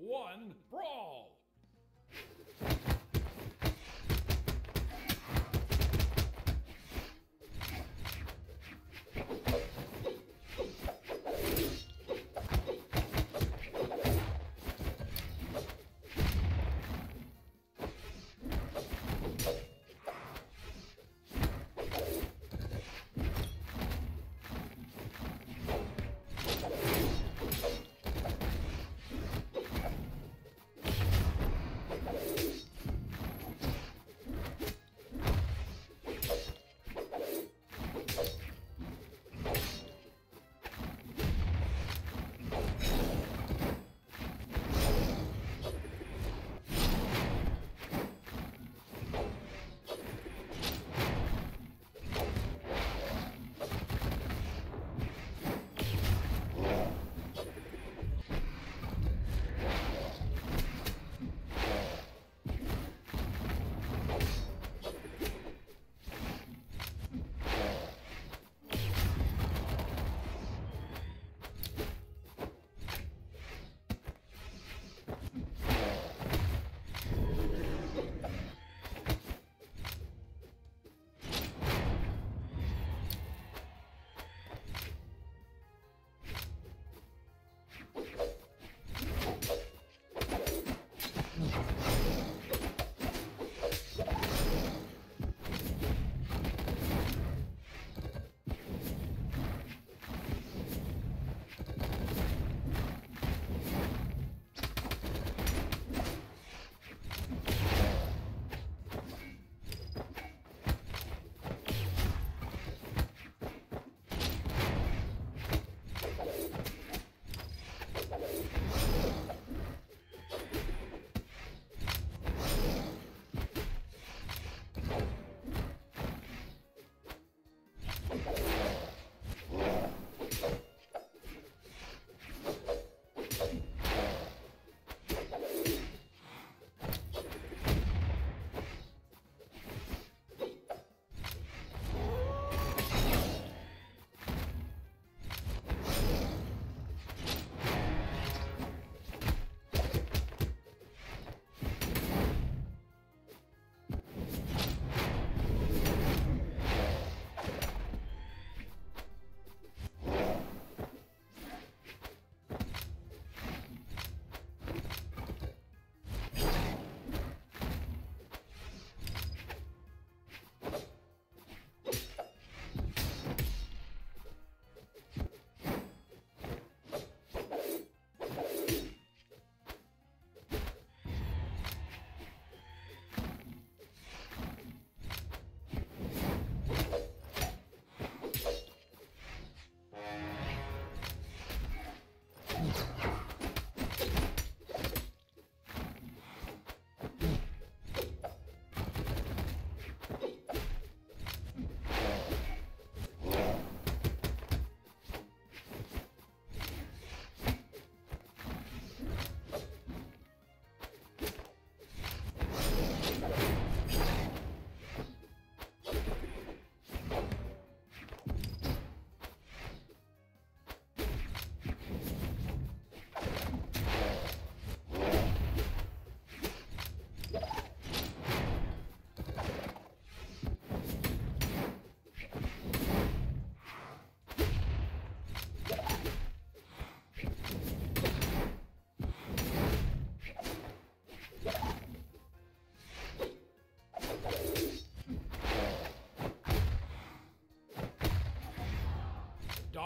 one, brawl!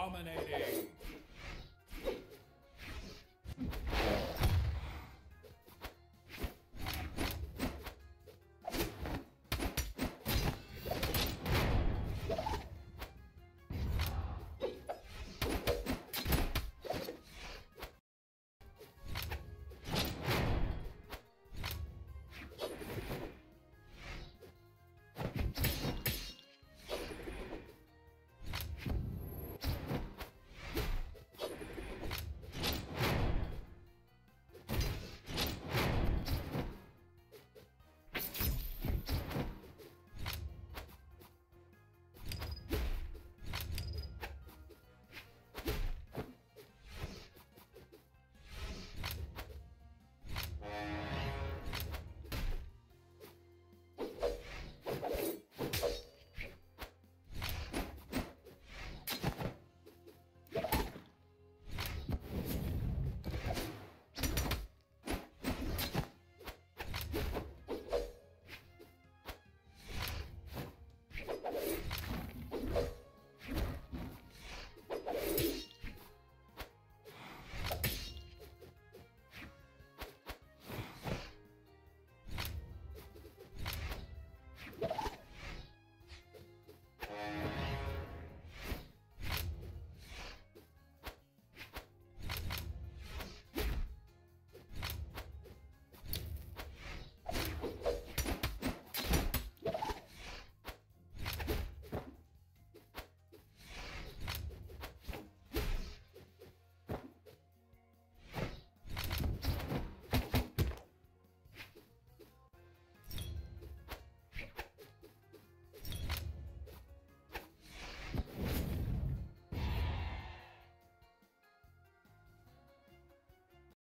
Dominating.